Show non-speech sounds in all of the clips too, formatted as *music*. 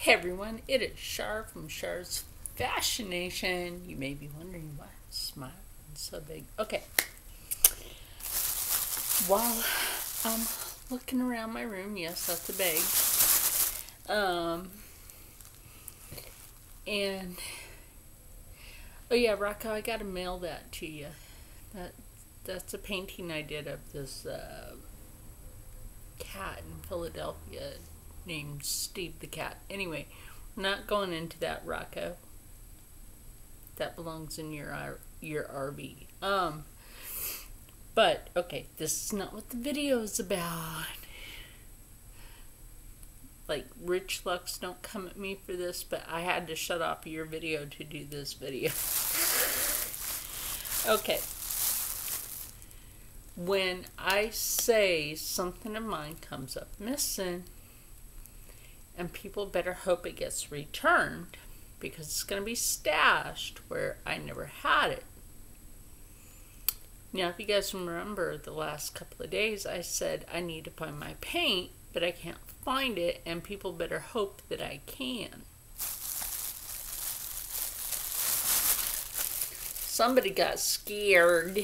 Hey everyone, it is Char from Char's Fashion Nation. You may be wondering why I'm smiling so big. Okay. While I'm looking around my room, yes, that's a bag. Um, and oh yeah, Rocco, I gotta mail that to you. That that's a painting I did of this uh, cat in Philadelphia named Steve the Cat. Anyway, not going into that, Rocco. That belongs in your uh, your RV. Um, but okay, this is not what the video is about. Like, Rich Lux, don't come at me for this, but I had to shut off your video to do this video. *laughs* okay. When I say something of mine comes up missing, and people better hope it gets returned because it's going to be stashed where I never had it. Now, if you guys remember the last couple of days, I said I need to find my paint, but I can't find it, and people better hope that I can. Somebody got scared,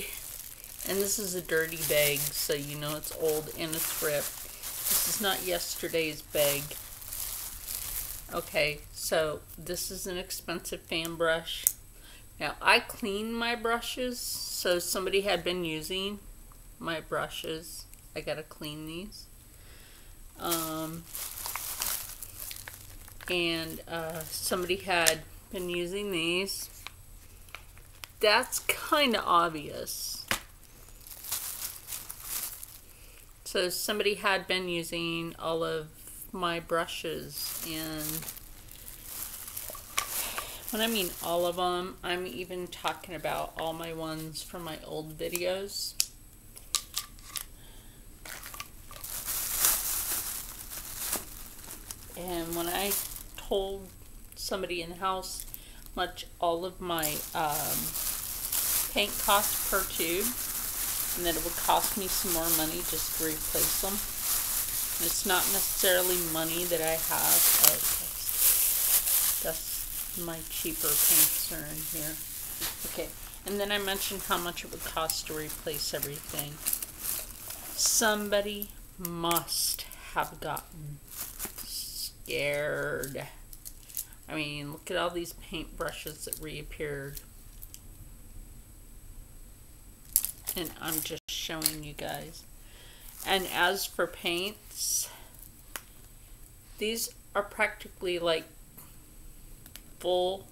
and this is a dirty bag, so you know it's old and it's ripped. This is not yesterday's bag. Okay, so this is an expensive fan brush. Now, I clean my brushes, so somebody had been using my brushes. I gotta clean these. Um, and uh, somebody had been using these. That's kind of obvious. So somebody had been using all of my brushes and when I mean all of them, I'm even talking about all my ones from my old videos. And when I told somebody in the house much all of my um, paint cost per tube, and that it would cost me some more money just to replace them. It's not necessarily money that I have. That's, that's my cheaper paints are in here. Okay, and then I mentioned how much it would cost to replace everything. Somebody must have gotten scared. I mean, look at all these paint brushes that reappeared. And I'm just showing you guys. And as for these are practically like full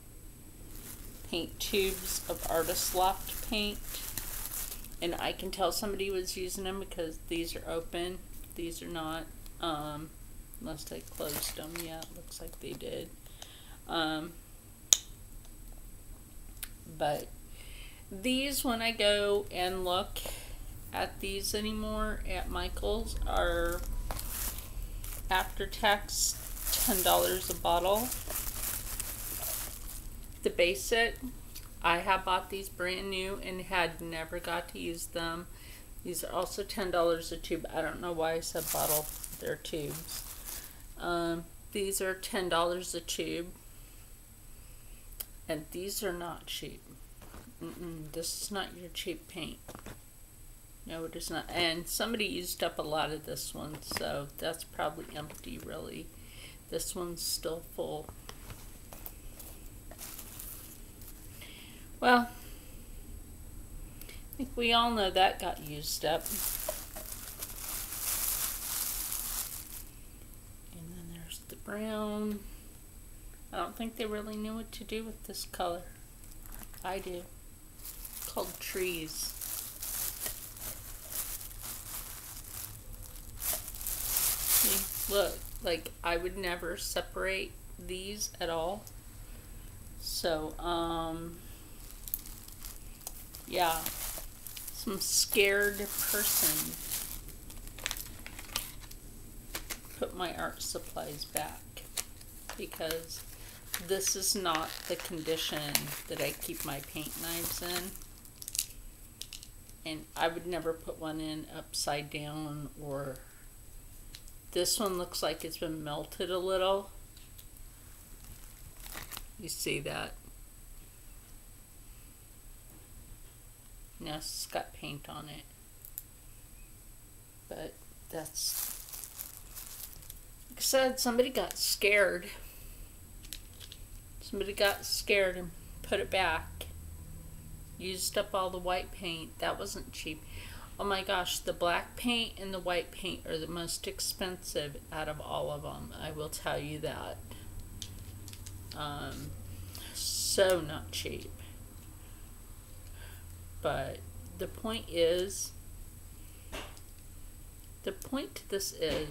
paint tubes of Artist Loft paint. And I can tell somebody was using them because these are open. These are not. Um, unless they closed them. Yeah, it looks like they did. Um, but these, when I go and look at these anymore at Michael's are after tax $10 a bottle. The basic, I have bought these brand new and had never got to use them. These are also $10 a tube. I don't know why I said bottle. They're tubes. Um, these are $10 a tube. And these are not cheap. Mm -mm, this is not your cheap paint. No, it is not. And somebody used up a lot of this one, so that's probably empty, really. This one's still full. Well, I think we all know that got used up. And then there's the brown. I don't think they really knew what to do with this color. I do. It's called trees. See, look, like I would never separate these at all. So, um, yeah, some scared person put my art supplies back because this is not the condition that I keep my paint knives in. And I would never put one in upside down or this one looks like it's been melted a little. You see that? Now it's got paint on it. But that's like I said, somebody got scared. Somebody got scared and put it back. Used up all the white paint. That wasn't cheap. Oh my gosh, the black paint and the white paint are the most expensive out of all of them. I will tell you that. Um, so not cheap. But the point is, the point to this is,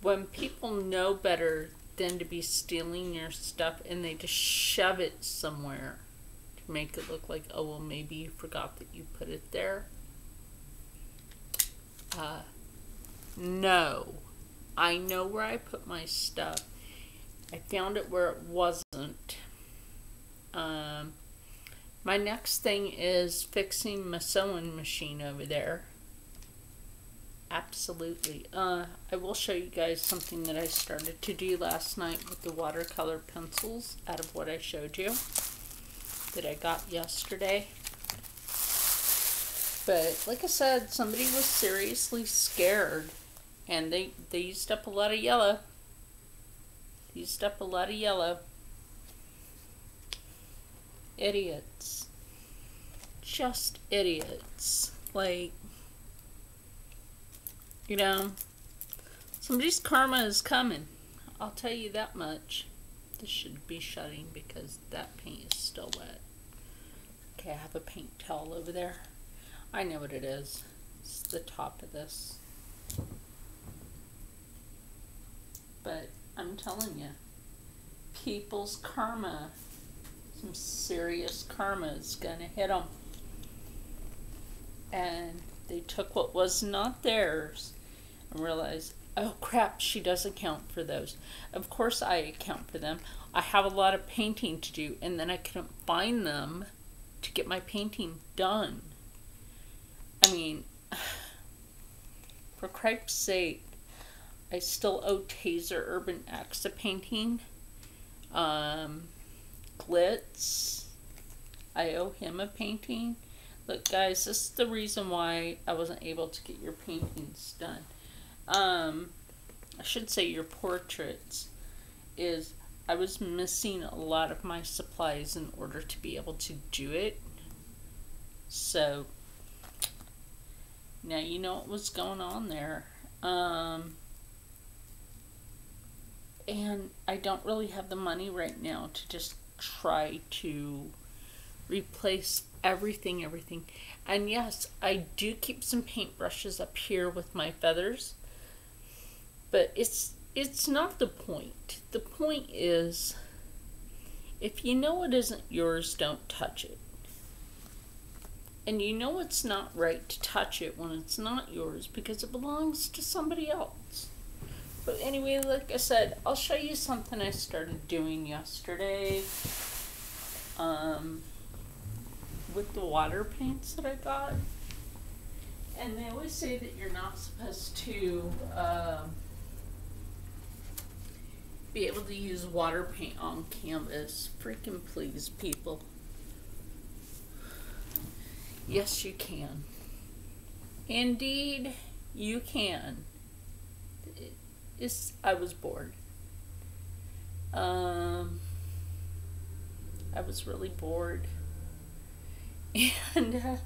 when people know better than to be stealing your stuff and they just shove it somewhere make it look like, oh, well, maybe you forgot that you put it there. Uh, no. I know where I put my stuff. I found it where it wasn't. Um, my next thing is fixing my sewing machine over there. Absolutely. Uh, I will show you guys something that I started to do last night with the watercolor pencils out of what I showed you that I got yesterday. But like I said, somebody was seriously scared and they, they used up a lot of yellow. Used up a lot of yellow idiots. Just idiots. Like, you know, somebody's karma is coming. I'll tell you that much. This should be shutting because that paint is still wet. Okay, I have a paint towel over there. I know what it is. It's the top of this. But I'm telling you, people's karma some serious karma is going to hit them. And they took what was not theirs and realized, oh crap, she does account for those. Of course, I account for them. I have a lot of painting to do, and then I couldn't find them to get my painting done. I mean, *sighs* for Christ's sake, I still owe Taser Urban X a painting. Um, Glitz. I owe him a painting. Look, guys, this is the reason why I wasn't able to get your paintings done. Um, I should say your portraits. Is I was missing a lot of my supplies in order to be able to do it. So, now you know what was going on there. Um, and I don't really have the money right now to just try to replace everything, everything. And yes, I do keep some paintbrushes up here with my feathers, but it's it's not the point. The point is if you know it isn't yours, don't touch it. And you know it's not right to touch it when it's not yours because it belongs to somebody else. But anyway, like I said, I'll show you something I started doing yesterday. Um, with the water paints that I got. And they always say that you're not supposed to uh, be able to use water paint on canvas. Freaking please, people. Yes, you can. Indeed, you can is I was bored. Um, I was really bored. *laughs* And uh,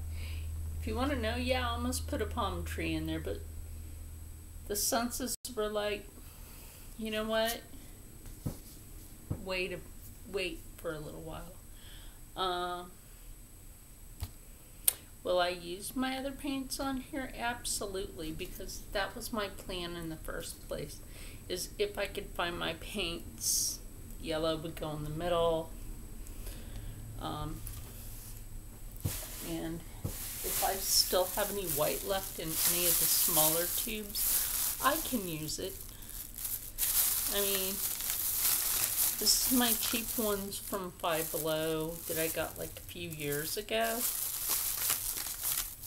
if you want to know, yeah, I almost put a palm tree in there, but the senses were like, you know what? Wait, a, wait for a little while. Um, Will I use my other paints on here? Absolutely, because that was my plan in the first place. Is if I could find my paints, yellow would go in the middle. Um, and if I still have any white left in any of the smaller tubes, I can use it. I mean, this is my cheap ones from Five Below that I got like a few years ago.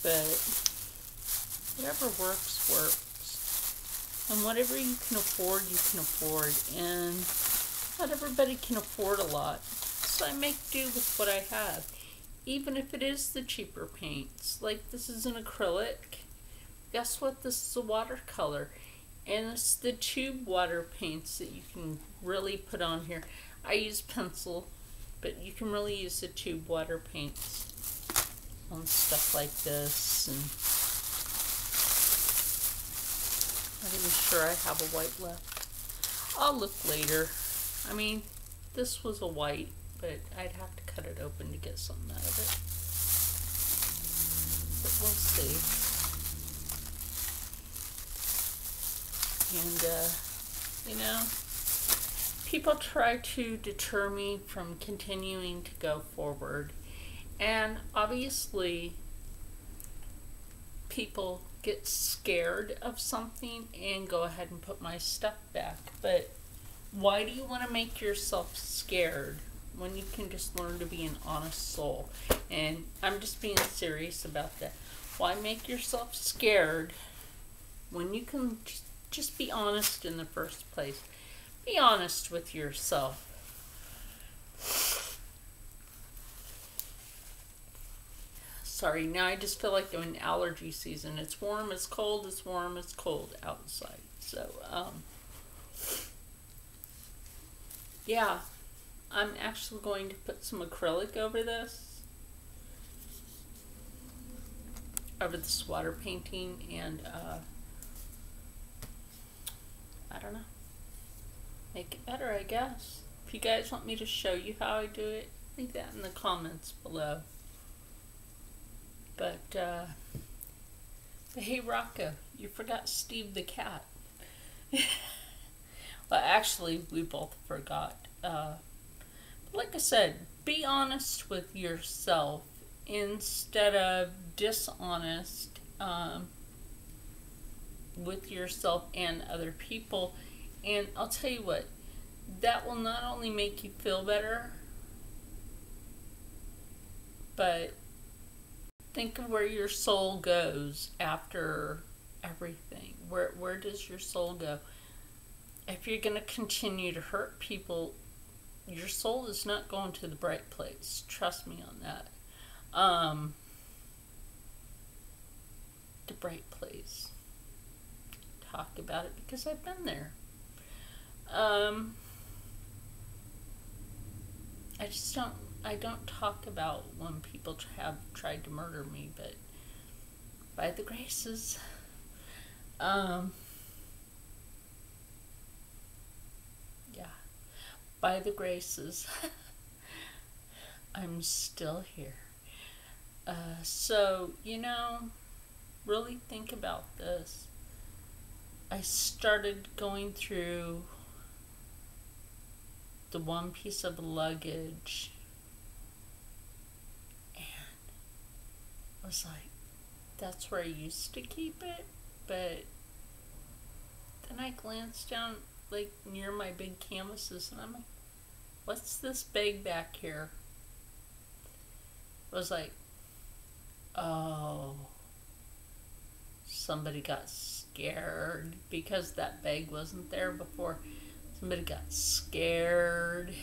But whatever works, works. And whatever you can afford, you can afford. And not everybody can afford a lot, so I make do with what I have. Even if it is the cheaper paints, like this is an acrylic. Guess what? This is a watercolor. And it's the tube water paints that you can really put on here. I use pencil, but you can really use the tube water paints on stuff like this. And I'm not even sure I have a white left. I'll look later. I mean, this was a white, but I'd have to cut it open to get something out of it. But we'll see. And, uh, you know, people try to deter me from continuing to go forward. And obviously, people get scared of something and go ahead and put my stuff back. But why do you want to make yourself scared when you can just learn to be an honest soul? And I'm just being serious about that. Why make yourself scared when you can just, just be honest in the first place? Be honest with yourself. Sorry, now I just feel like I'm in allergy season. It's warm, it's cold, it's warm, it's cold outside. So, um, yeah, I'm actually going to put some acrylic over this, over this water painting, and uh, I don't know, make it better, I guess. If you guys want me to show you how I do it, leave that in the comments below. But, uh, but hey, Rocco, you forgot Steve the cat. *laughs* well, actually, we both forgot. Uh, like I said, be honest with yourself instead of dishonest um, with yourself and other people. And I'll tell you what, that will not only make you feel better, but think of where your soul goes after everything. Where where does your soul go? If you're going to continue to hurt people, your soul is not going to the bright place. Trust me on that. Um, the bright place. Talk about it because I've been there. Um, I just don't I don't talk about when people have tried to murder me, but by the graces, um, yeah, by the graces, *laughs* I'm still here. Uh, so, you know, really think about this. I started going through the one piece of luggage and I was like, that's where I used to keep it, but then I glanced down like near my big canvases and I'm like, what's this bag back here? I was like, oh, somebody got scared because that bag wasn't there before. Somebody got scared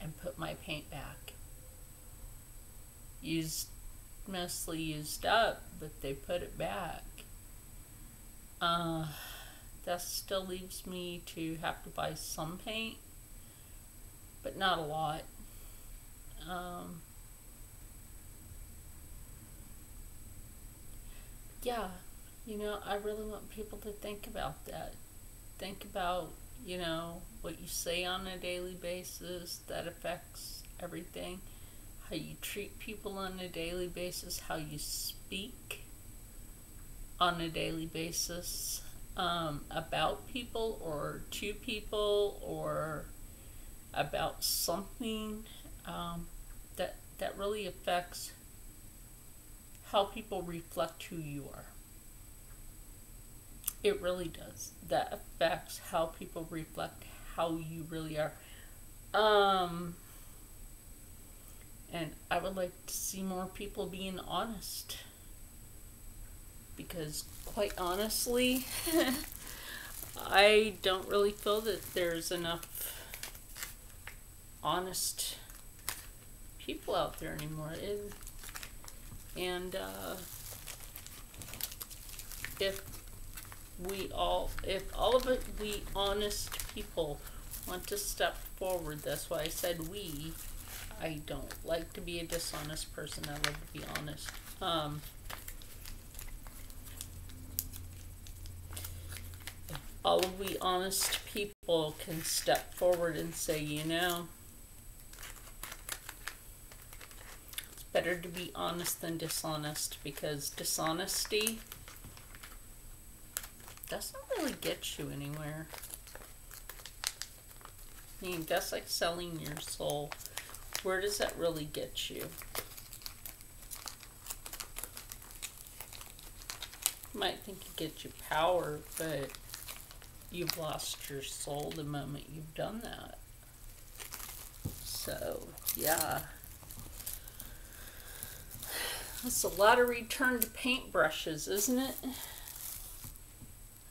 and put my paint back used mostly used up, but they put it back. Uh, that still leaves me to have to buy some paint, but not a lot. Um, yeah, you know, I really want people to think about that. Think about, you know, what you say on a daily basis that affects everything how you treat people on a daily basis, how you speak on a daily basis um, about people or to people or about something um, that that really affects how people reflect who you are. It really does. That affects how people reflect how you really are. Um, and I would like to see more people being honest. Because, quite honestly, *laughs* I don't really feel that there's enough honest people out there anymore. It, and uh, if we all, if all of it, we honest people want to step forward, that's why I said we. I don't like to be a dishonest person. I love to be honest. Um, all of we honest people can step forward and say, you know, better to be honest than dishonest because dishonesty doesn't really get you anywhere. I mean, that's like selling your soul. Where does that really get you? Might think it gets you power, but you've lost your soul the moment you've done that. So, yeah. That's a lot of returned paintbrushes, isn't it?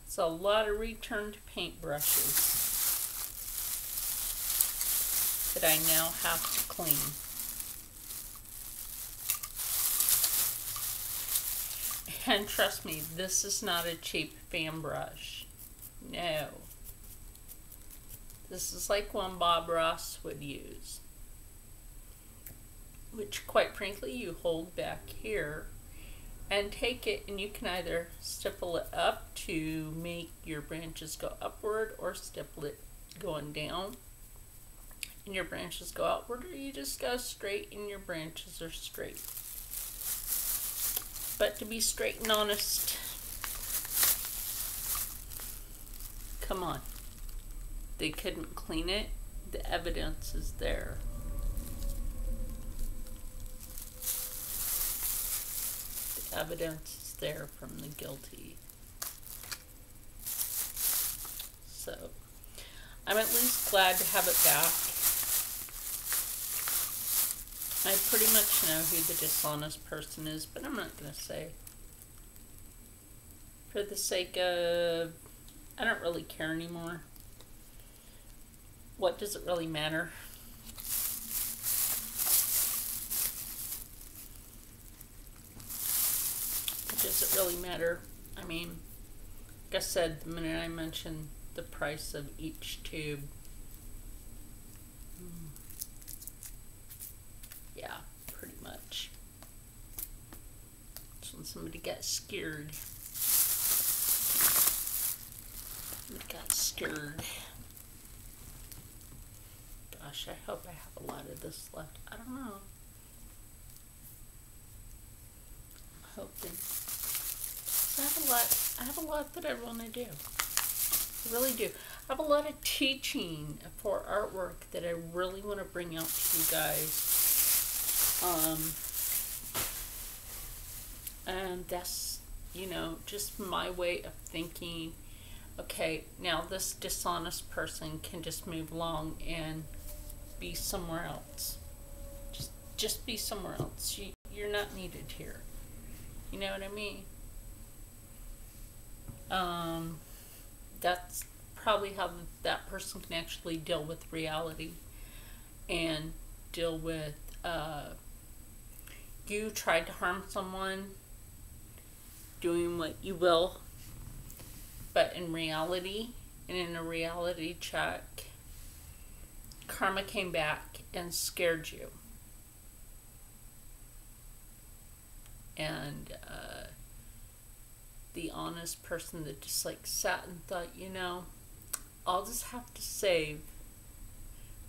It's a lot of returned paintbrushes that I now have to clean. And trust me, this is not a cheap fan brush. No. This is like one Bob Ross would use. Which, quite frankly, you hold back here and take it and you can either stipple it up to make your branches go upward or stipple it going down and your branches go outward or you just go straight and your branches are straight. But to be straight and honest, come on. They couldn't clean it. The evidence is there. Evidence there from the guilty. So, I'm at least glad to have it back. I pretty much know who the dishonest person is, but I'm not going to say. For the sake of, I don't really care anymore. What does it really matter? What does it really matter? I mean, like I said, the minute I mentioned the price of each tube, hmm. yeah, pretty much. That's when somebody got scared. Somebody got scared. Gosh, I hope I have a lot of this left. I don't know. I'm hoping. I have a lot. I have a lot that I want to do. I really do. I have a lot of teaching for artwork that I really want to bring out to you guys. Um, and that's, you know, just my way of thinking. Okay, now this dishonest person can just move along and be somewhere else. Just, just be somewhere else. You, you're not needed here. You know what I mean? Um, that's probably how that person can actually deal with reality and deal with uh, you tried to harm someone doing what you will. But in reality, and in a reality check, karma came back and scared you. And uh, the honest person that just like sat and thought, you know, I'll just have to save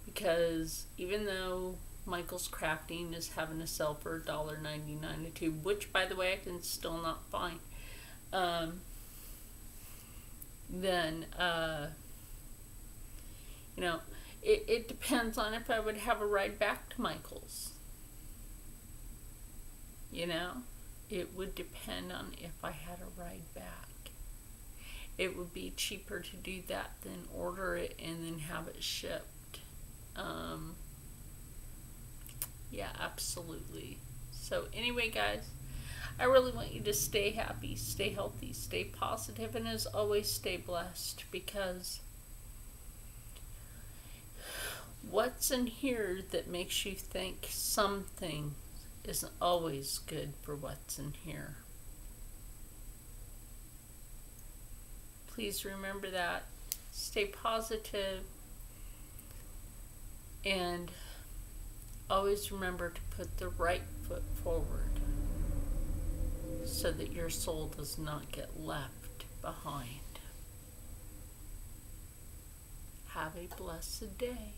because even though Michael's Crafting is having a sell for $1.99 a tube, which, by the way, I can still not find. Um, then, uh, you know, it, it depends on if I would have a ride back to Michael's. You know, it would depend on if I had a ride back. It would be cheaper to do that than order it and then have it shipped. Um, yeah, absolutely. So anyway, guys, I really want you to stay happy, stay healthy, stay positive, and as always, stay blessed because what's in here that makes you think something isn't always good for what's in here. Please remember that. Stay positive and always remember to put the right foot forward so that your soul does not get left behind. Have a blessed day.